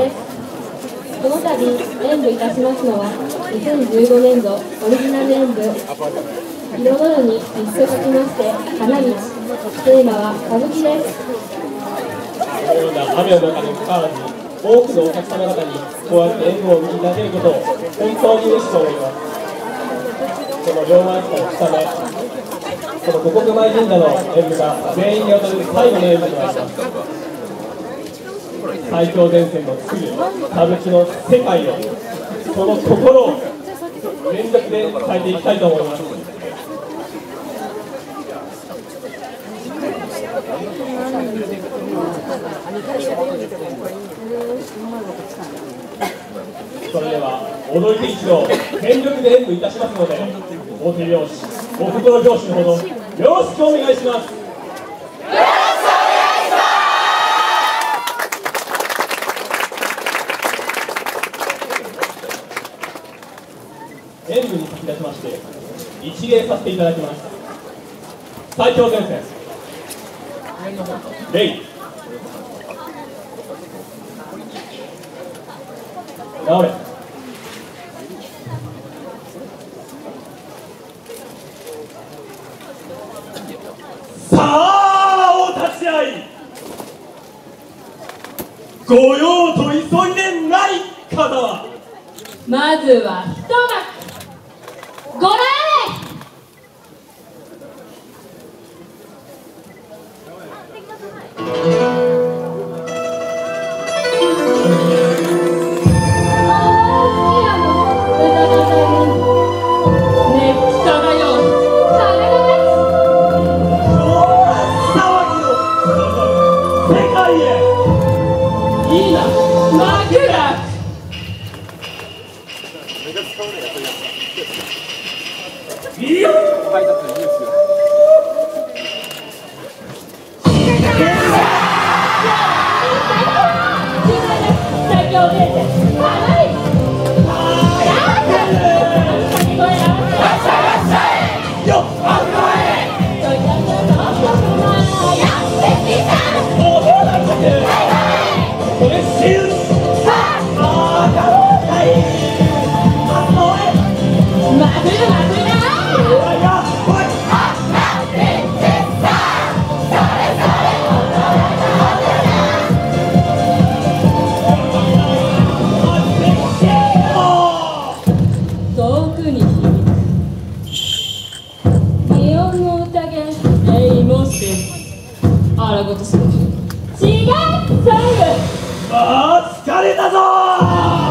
です。この度演舞いたしますのは2015年度オリジナル演舞「彩るに一緒書きまして花道」テーマは歌舞伎です。このような雨の中にかかわらず多くのお客様方にこうやって演舞を見ていただけることを本当に嬉しく思います。この龍馬市の2日目この五穀前神社の演舞が全員にわたる最後の演舞となります。最強前線の作る歌舞伎の世界をその心を全力で変えていきたいと思います。それでは踊り手一同全力で演舞いたしますのでお手拍子お心拍子のほどよろしくお願いします。演舞に先立ちまして一礼させていただきます。最強前線レイ。直れ。さあお立ち会い。ご用と急いでない方は。まずは一幕いいな枕。いいよ。最強伝説疲れたぞ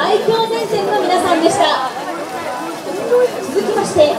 最強前線の皆さんでした。続きまして